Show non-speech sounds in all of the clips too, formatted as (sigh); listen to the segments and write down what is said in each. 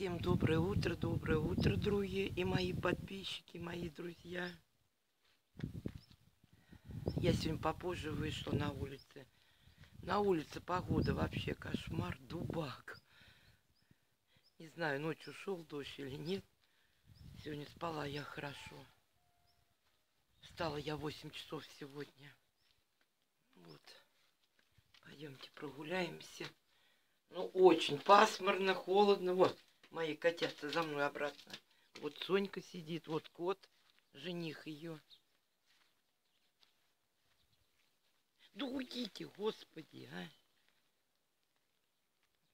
Всем доброе утро, доброе утро, друзья и мои подписчики, мои друзья. Я сегодня попозже вышла на улице. На улице погода вообще кошмар, дубак. Не знаю, ночью шел дождь или нет. Сегодня спала я хорошо. Встала я в 8 часов сегодня. Вот. Пойдемте прогуляемся. Ну, очень пасмурно, холодно. Вот, мои котята за мной обратно. Вот Сонька сидит, вот кот, жених ее. Да уйдите, господи, а.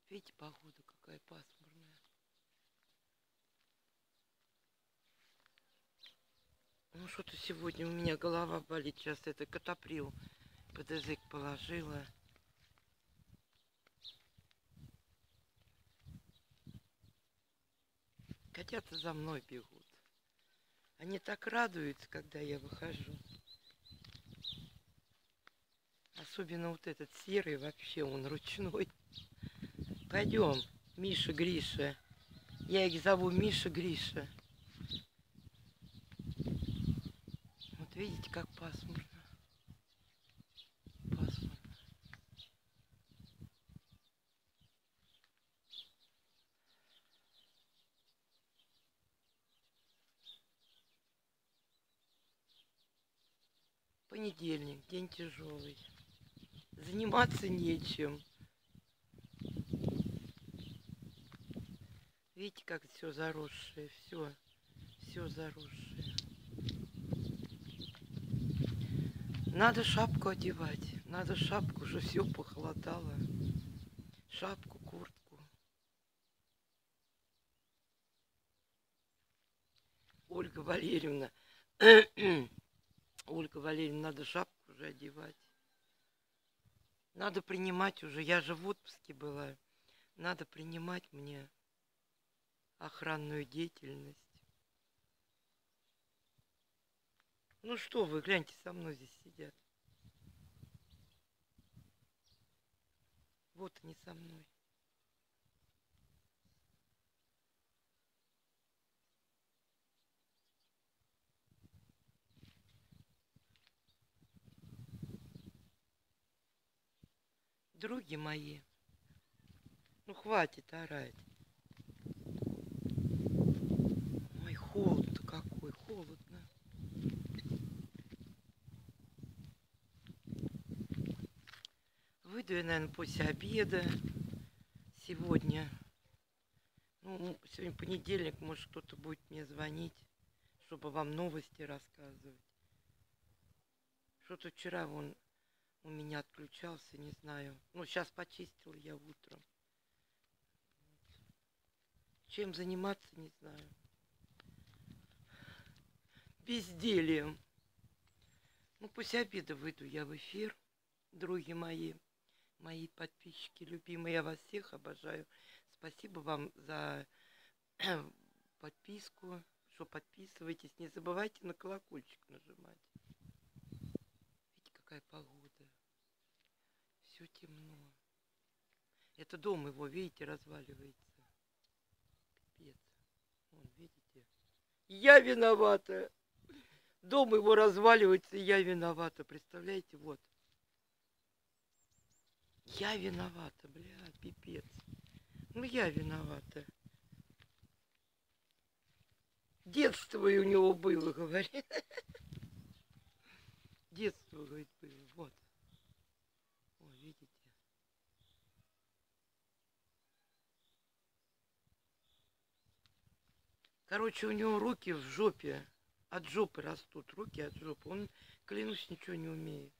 Видите, погода какая пасмурная. Ну, что-то сегодня у меня голова болит. Сейчас это катаприл под язык положила. Котята за мной бегут. Они так радуются, когда я выхожу. Особенно вот этот серый вообще, он ручной. Пойдем, Миша, Гриша. Я их зову Миша, Гриша. Вот видите, как пасмурно. Понедельник, день тяжелый. Заниматься нечем. Видите, как все заросшее, все, все заросшее. Надо шапку одевать, надо шапку, уже все похолодало. Шапку, куртку. Ольга Валерьевна, (clears throat) Ольга Валерьевна, надо шапку уже одевать. Надо принимать уже, я же в отпуске была. Надо принимать мне охранную деятельность. Ну что вы, гляньте, со мной здесь сидят. Вот они со мной. Други мои, ну хватит орать. Ой, холод какой, холодно. Выйду я, наверное, после обеда сегодня. Ну, сегодня понедельник, может, кто-то будет мне звонить, чтобы вам новости рассказывать. Что-то вчера вон у меня отключался, не знаю. Ну, сейчас почистил я утром. Чем заниматься, не знаю. Бездельем. Ну, после обеда выйду я в эфир, други мои, мои подписчики любимые. Я вас всех обожаю. Спасибо вам за (clears throat) подписку, что подписываетесь. Не забывайте на колокольчик нажимать. Видите, какая погода все темно. Это дом его, видите, разваливается. Пипец. Вон, видите? Я виновата. Дом его разваливается, и я виновата. Представляете, вот. Я виновата, бля, пипец. Ну, я виновата. Детство и у него было, говорит. (laughs) Детство, говорит, было. Вот. видите? Короче, у него руки в жопе, от жопы растут, руки от жопы. Он, клянусь, ничего не умеет.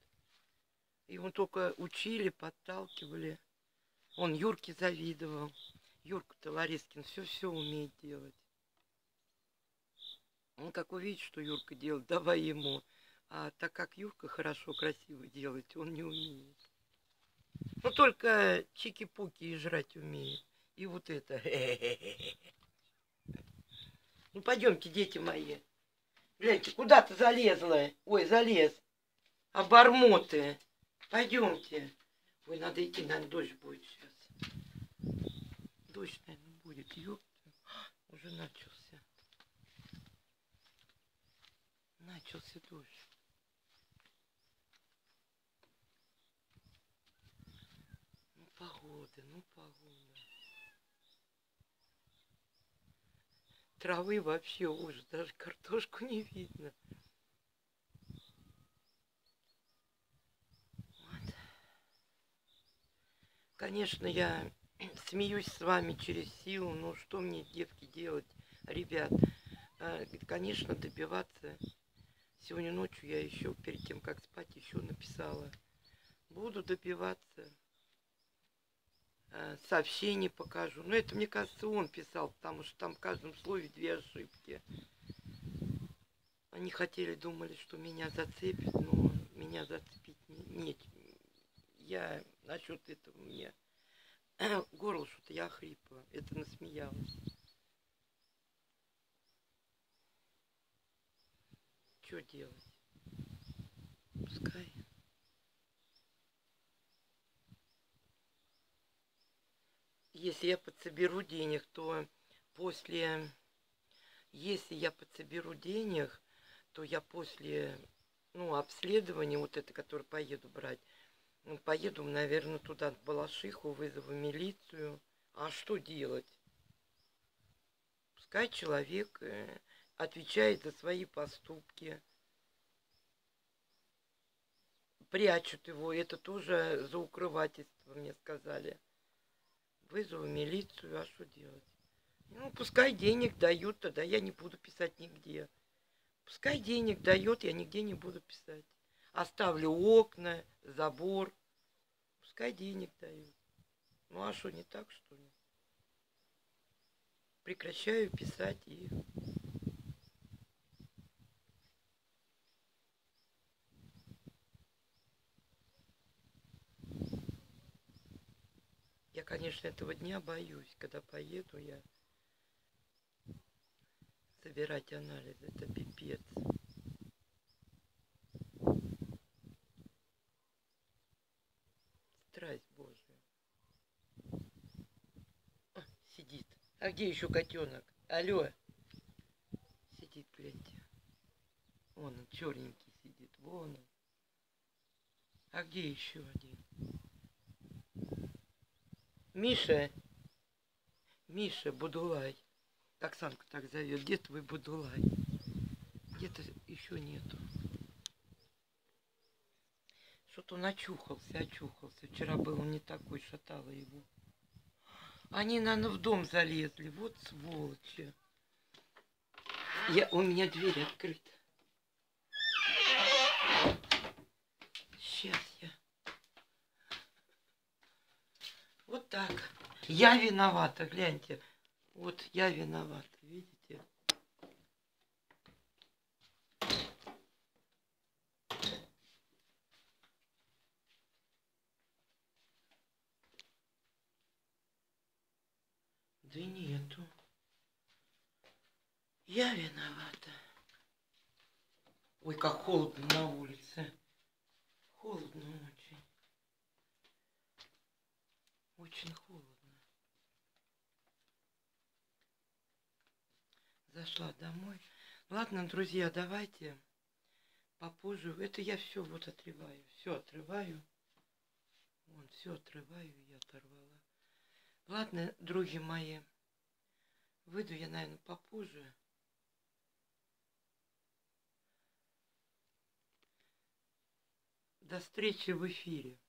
Его только учили, подталкивали. Он Юрке завидовал. Юрка-то Ларискин все-все умеет делать. Он как увидит, что Юрка делает, (laughs) давай ему. А так как Юрка хорошо, красиво делать, он не умеет. Ну, только чики-пуки и жрать умеет. И вот это. (laughs) Ну пойдемте, дети мои. Гляньте, куда ты залезла? Ой, залез. Обормоты. Пойдемте. Ой, надо идти, наверное, дождь будет сейчас. Дождь, наверное, будет. Ёпта. Уже начался. Начался дождь. Ну, погода, ну, погода. Травы вообще ужас, даже картошку не видно. Вот. Конечно, я смеюсь с вами через силу, но что мне, девки, делать, ребят? А, конечно, добиваться. Сегодня ночью я еще, перед тем, как спать, еще написала. Буду добиваться. А, сообщение покажу. Но это, мне кажется, он писал, потому что там в каждом слове две ошибки. Они хотели, думали, что меня зацепит, но меня зацепить нет. Я насчет этого мне (clears throat) горло что-то я хрипла. Это насмеялась. Что делать? Пускай. Если я подсоберу денег, то после... Если я подсоберу денег, то я после ну, обследования, вот это, которое поеду брать, ну, поеду, наверное, туда, в Балашиху, вызову милицию. А что делать? Пускай человек э, отвечает за свои поступки. Прячут его, это тоже за укрывательство, мне сказали. Вызову милицию, а что делать? Ну, пускай денег дают, тогда я не буду писать нигде. Пускай денег дает, я нигде не буду писать. Оставлю окна, забор. Пускай денег дают. Ну а что, не так, что ли? Прекращаю писать и конечно, этого дня боюсь, когда поеду я собирать анализы. Это пипец. Страсть Божия. О, сидит. А где еще котенок? Алло. Сидит, гляньте. Вон он, черненький сидит. Вон он. А где еще один? Миша, Миша Будулай. Оксанка так зовет. Где твой Будулай? Где-то еще нету. Что-то он очухался, очухался. Вчера был он не такой, шатало его. Они, наверное, в дом залезли. Вот сволочи. Я, у меня дверь открыта. Я виновата, гляньте. Вот я виновата, видите? Да нету. Я виновата. Ой, как холодно на улице. Холодно очень. Очень холодно. Зашла домой. Ладно, друзья, давайте попозже. Это я все вот отрываю. Все отрываю. Вон, все отрываю, я оторвала. Ладно, други мои. Выйду я, наверное, попозже. До встречи в эфире.